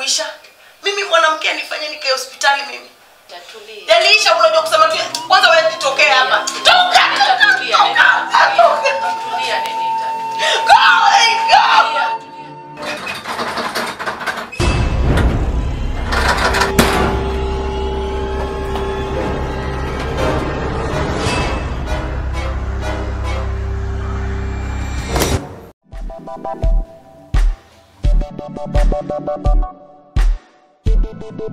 kuisha. Mimi mwanamke nifanye nikae hospitali mimi. Tatulia. yaliisha unajua kusema tu kwanza wewe jitokee hapa. Toka toka Tulia, toka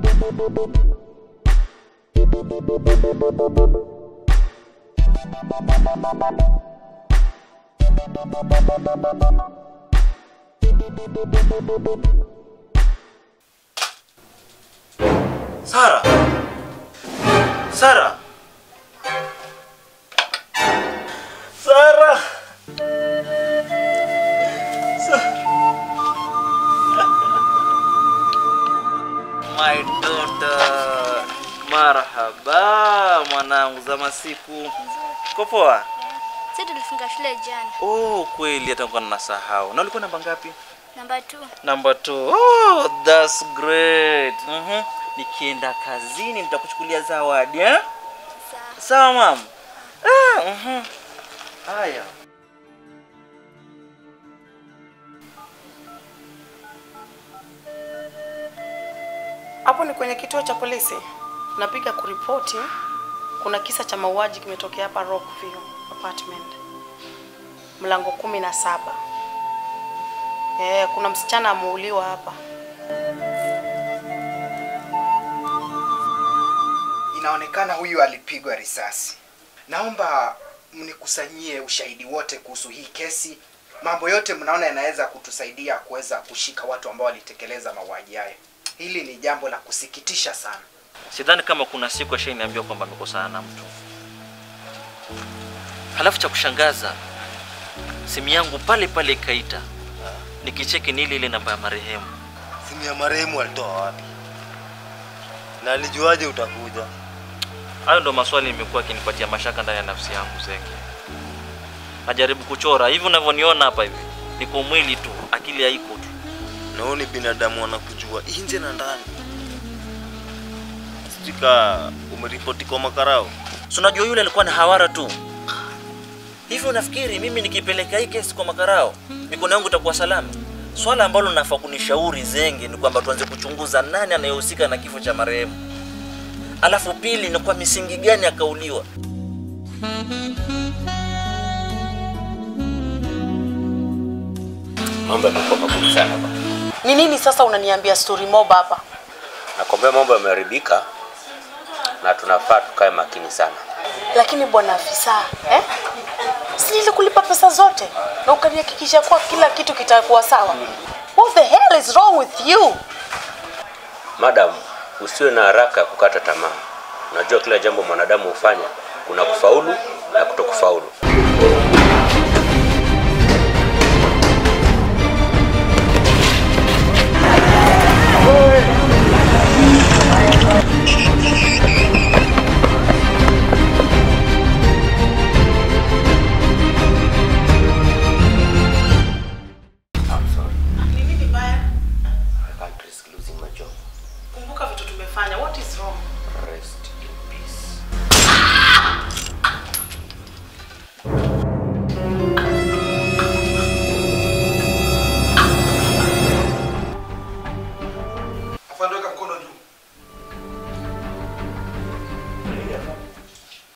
Nenita. Marhaba mwanangu za masiku. Uko poa? Si tulifunga shule jana. Oh, kweli hata nilikuwa ninasahau. Na ulikuwa namba ngapi? Namba 2. Namba 2. Oh, that's great. Mhm. Nikienda kazini nitakuchukulia zawadi, eh? Sawa. Sawa mama. Ah, mhm. Haya. hapo ni kwenye kituo cha polisi napiga kuripoti kuna kisa cha mauaji kimetokea hapa rockview apartment mlango kumi na saba Eh, kuna msichana ameuliwa hapa Inaonekana huyu alipigwa risasi. Naomba mnikusanyie ushahidi wote kuhusu hii kesi. Mambo yote mnaona yanaweza kutusaidia kuweza kushika watu ambao walitekeleza mauaji haya. Hili ni jambo la kusikitisha sana. Sidhani kama kuna siku ashaniambia kwamba amekosana na mtu. Halafu cha kushangaza, simu yangu pale pale ikaita, nikicheki ni ile ile namba ya marehemu. Simu ya marehemu alitoa wapi? Na alijuaje utakuja? Hayo ndo maswali nimekuwa akinipatia mashaka ndani ya nafsi yangu Zenge. Najaribu kuchora hivi unavyoniona hapa hivi, niko mwili tu, akili haiko tu. Naoni binadamu wanakujua nje na ndani. Stika umeripoti kwa makarao. Si unajua yule alikuwa na hawara tu. Hivi unafikiri mimi nikipeleka hii kesi kwa makarao, mikono yangu itakuwa salama? Swala ambalo nafaa kunishauri Zenge ni kwamba tuanze kuchunguza nani anayehusika na kifo cha marehemu. Alafu pili ni kwa misingi gani akauliwa. Mambo yamekuwa magumu sana hapa. ni nini sasa unaniambia story mob hapa Nakwambia mambo yameharibika na tunafaa tukae makini sana. lakini bwana afisa eh? si nilikulipa pesa zote na ukanihakikisha kuwa kila kitu kitakuwa sawa what the hell is wrong with you Madam, usiwe na haraka ya kukata tamaa. Unajua kila jambo mwanadamu hufanya kuna kufaulu na kutokufaulu.